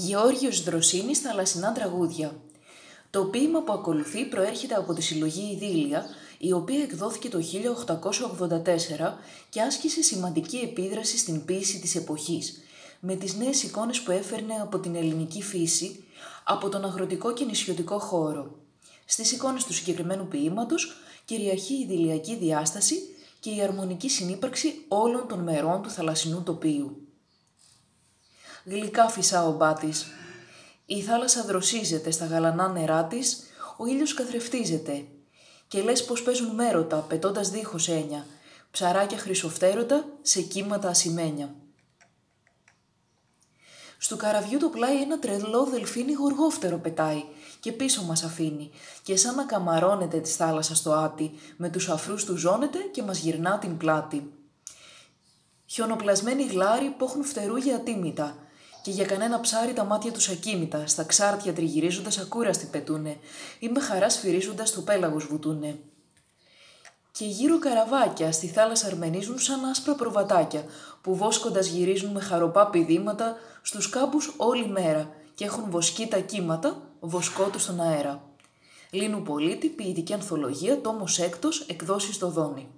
Γεώργιος Δροσίνης Θαλασσινά τραγούδια. Το ποίημα που ακολουθεί προέρχεται από τη συλλογή «Ιδίλια», η οποία εκδόθηκε το 1884 και άσκησε σημαντική επίδραση στην ποίηση της εποχής, με τις νέες εικόνες που έφερνε από την ελληνική φύση, από τον αγροτικό και νησιωτικό χώρο. Στις εικόνες του συγκεκριμένου ποίηματος κυριαρχεί η ιδηλιακή διάσταση και η αρμονική συνύπαρξη όλων των μερών του θαλασσινού τοπίου. Γλυκά φυσά ο μπάτης. Η θάλασσα δροσίζεται στα γαλανά νερά της, ο ήλιος καθρεφτίζεται. Και λες πως παίζουν μέρωτα, πετώντας δίχως έννοια, ψαράκια χρυσοφτέρωτα σε κύματα ασημένια. Στου καραβιού το πλάι ένα τρελό δελφίνι γοργόφτερο πετάει και πίσω μας αφήνει και σαν να καμαρώνεται της θάλασσας στο άτι, με τους αφρούς του ζώνεται και μας γυρνά την πλάτη. Χιονοπλασμένοι γλάροι που έχουν φτερούγια ατίμητα, και για κανένα ψάρι τα μάτια τους ακίνητα, στα ξάρτια τριγυρίζοντας ακούραστοι πετούνε ή με χαράς σφυρίζοντας το πέλαγος βουτούνε. Και γύρω καραβάκια στη θάλασσα αρμενίζουν σαν άσπρα προβατάκια που βόσκοντας γυρίζουν με χαροπά πηδήματα στους κάμπους όλη μέρα και έχουν βοσκεί τα κύματα, βοσκό τους στον αέρα. Λίνου Πολίτη, ποιητική ανθολογία, τόμος έκτος, εκδόσεις στο Δόνι.